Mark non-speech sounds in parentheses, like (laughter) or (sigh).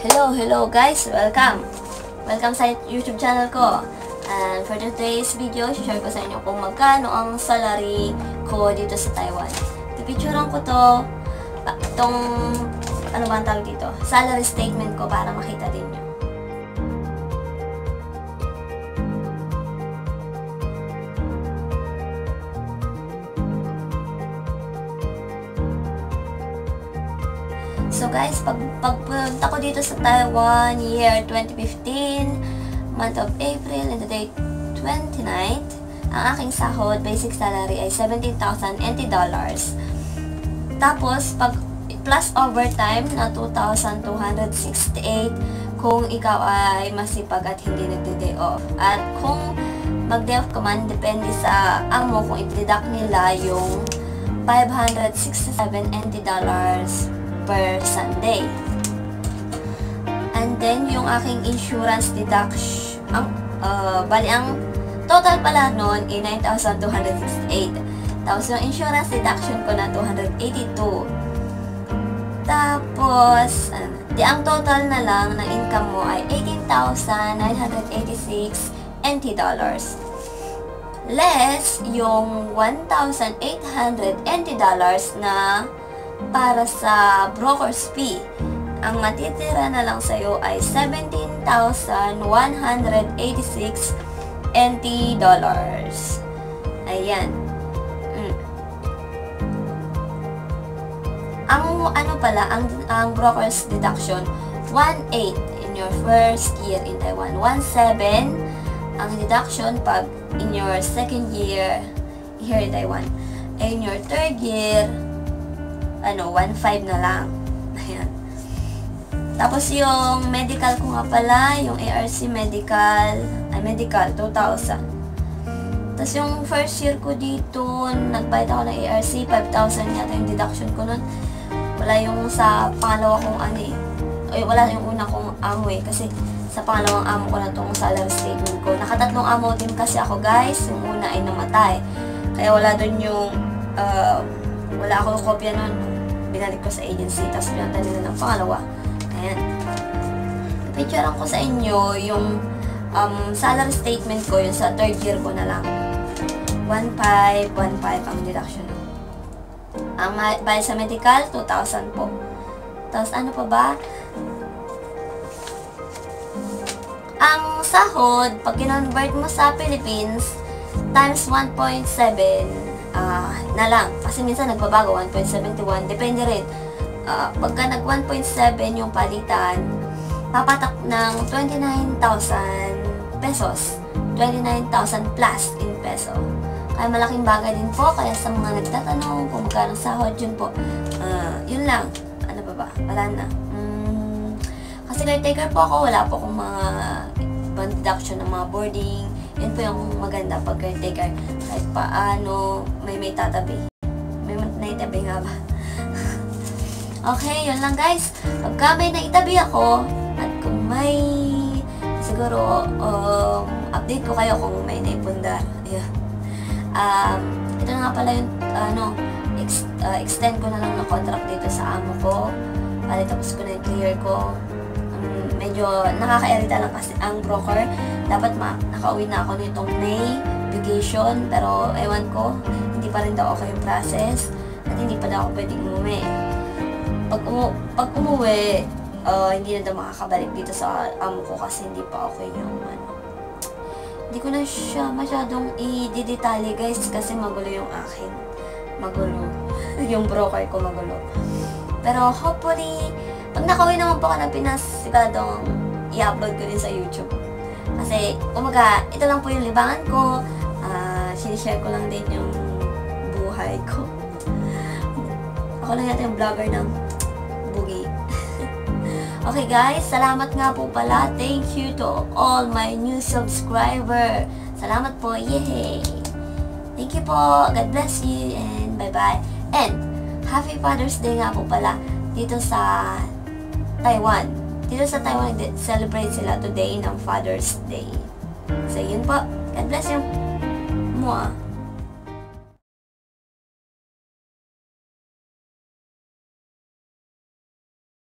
Hello, hello guys! Welcome! Welcome sa YouTube channel ko. And for today's video, share ko sa inyo kung magkano ang salary ko dito sa Taiwan. Pipicturean ko to, ah, tong, ano ba ang tawag dito? Salary statement ko para makita din nyo. So guys, pag pagpunta ko dito sa Taiwan, year 2015, month of April, and the date 29th, ang aking sahod, basic salary ay 17,000 NT dollars. Tapos, pag plus overtime na 2,268 kung ikaw ay masipag at hindi nagde-day off. At kung mag-day off ka man, depende sa amo kung i-deduct nila yung 567 NT dollars per Sunday. And then, yung aking insurance deduction, ang, uh, bali, ang total pala nun ay 9,268. Tapos, yung insurance deduction ko na 282. Tapos, di ang total na lang ng income mo ay 18,986 NT dollars. Less yung 1,800 NT dollars na para sa broker's fee. Ang matitira na lang sa'yo ay 17,186 NT dollars. Ayan. Mm. Ang ano pala, ang, ang broker's deduction, 1.8 in your first year in Taiwan. 1.7 ang deduction pag in your second year here in Taiwan. In your third year, ano, 1.5 na lang. Ayan. Tapos yung medical ko nga pala, yung ARC medical, ay medical, 2,000. Tapos yung first year ko dito, nagbayad ako ng ARC, 5,000 yata yung deduction ko nun. Wala yung sa pangalawa kong ano eh. Ay, wala yung una kong amo eh. Kasi sa pangalawang amo ko na itong salary statement ko. Nakatatlong amo din kasi ako guys. Yung una ay namatay. Kaya wala dun yung, uh, wala akong kopya nun binalik ko sa agency, tapos pinunta nila ng pangalawa. Ayan. Picturean ko sa inyo yung um, salary statement ko, yung sa third year ko na lang. 1.5, 1.5 ang deduction. Ang bayad sa medical, 2,000 po. Tapos ano pa ba? Ang sahod, pag kinonvert mo sa Philippines, times 1.7, uh, na lang. Kasi minsan nagbabago, 1.71. Depende rin. Uh, pagka nag 1.7 yung palitan, papatak ng 29,000 pesos. 29,000 plus in peso. Kaya malaking bagay din po. Kaya sa mga nagtatanong kung magkano sahod, yun po. Uh, yun lang. Ano ba ba? Wala na. Mm, kasi caretaker po ako, wala po akong mga ibang deduction ng mga boarding, yun po yung maganda pag caretaker. Kahit paano, may may tatabi. May naitabi nga ba? (laughs) okay, yun lang guys. Pagka may naitabi ako, at kung may siguro um, update ko kayo kung may naipundar. Yeah. Um, ito na nga pala yung ano, ex, uh, extend ko na lang ng contract dito sa amo ko. Bali, tapos ko na yung clear ko. Medyo nakaka-irita lang kasi ang broker. Dapat ma nakauwi na ako nitong May vacation. Pero ewan ko, hindi pa rin daw okay yung process. At hindi pa daw ako pwedeng umuwi. Pag, umu pag umuwi, uh, hindi na daw makakabalik dito sa amo ko kasi hindi pa okay yung ano. Hindi ko na siya masyadong i-detalye guys kasi magulo yung akin. Magulo. (laughs) yung broker ko magulo. Pero hopefully, pag nakawin naman po ako ng Pinas, siguradong i-upload ko din sa YouTube. Kasi, umaga, ito lang po yung libangan ko. Uh, sinishare ko lang din yung buhay ko. (laughs) Ako lang yata yung vlogger ng bugi. (laughs) okay guys, salamat nga po pala. Thank you to all my new subscriber. Salamat po. Yay! Thank you po. God bless you and bye-bye. And, Happy Father's Day nga po pala dito sa Taiwan. Dito sa Taiwan, celebrate sila today ng Father's Day. So, yun po. God bless you. Mua.